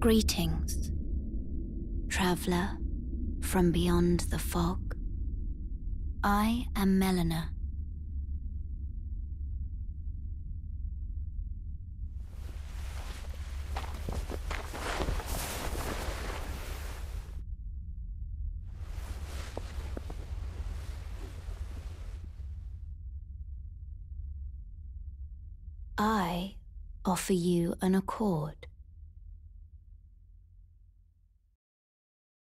Greetings, traveller from beyond the fog. I am Melina. I offer you an accord.